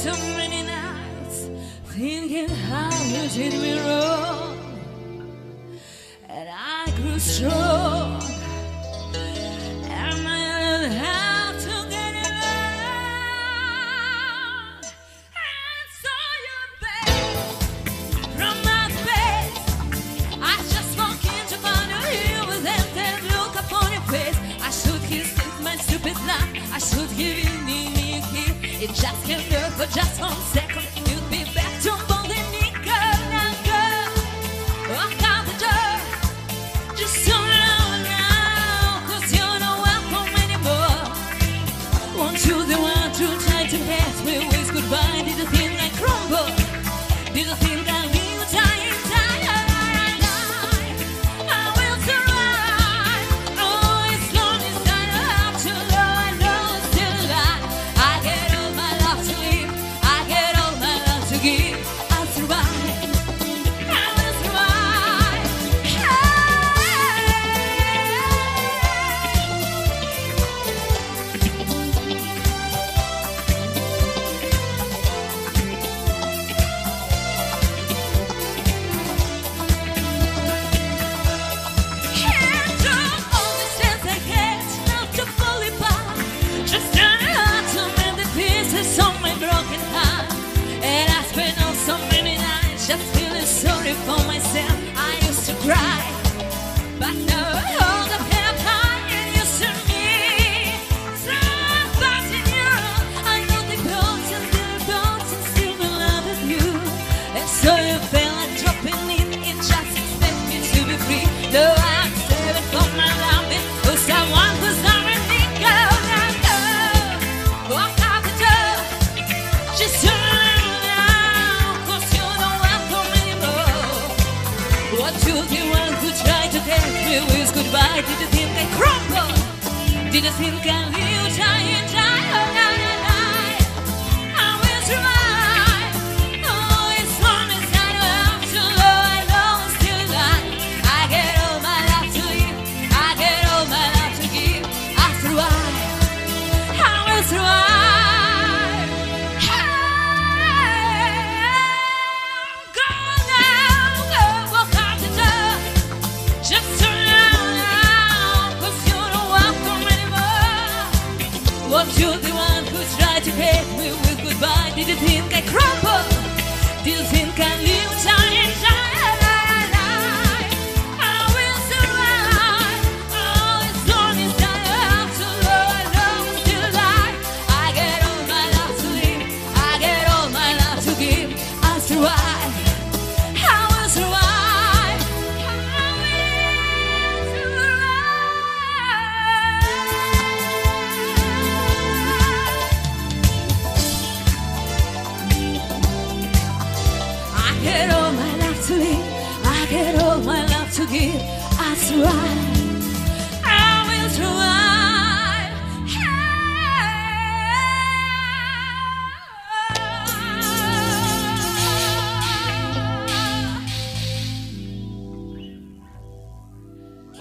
so many nights thinking how you did me wrong, and I grew strong, and I learned how to get. And so you babe, from my I just walk in to find you with empty look upon your face. I should my stupid lie. I should give It just can't work for just one second. Just feeling sorry for myself. I used to cry, but now get me goodbye? Did you think I crumble? Did you think I live, die and die? Oh, die, die, die. I will survive. Oh, as long as I know how to love, I know I'm still alive. I get all my love to live. I get all my love to give. I survive. I will survive. Was you the one who tried to hate me with goodbye? Did you think I crumble? Did you think I live, survive. I.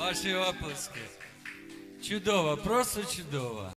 Ваші оплески. Чудово, просто чудово.